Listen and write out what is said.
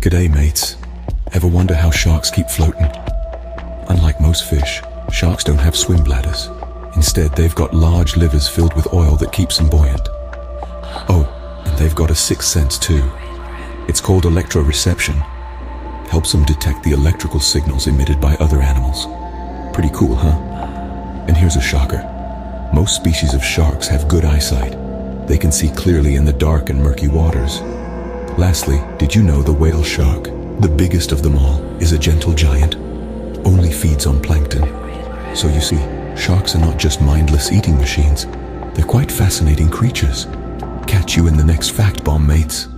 G'day, mates. Ever wonder how sharks keep floating? Unlike most fish, sharks don't have swim bladders. Instead, they've got large livers filled with oil that keeps them buoyant. Oh, and they've got a sixth sense too. It's called electroreception. Helps them detect the electrical signals emitted by other animals. Pretty cool, huh? And here's a shocker. Most species of sharks have good eyesight, they can see clearly in the dark and murky waters. Lastly, did you know the whale shark, the biggest of them all, is a gentle giant? Only feeds on plankton. So you see, sharks are not just mindless eating machines. They're quite fascinating creatures. Catch you in the next fact bomb, mates.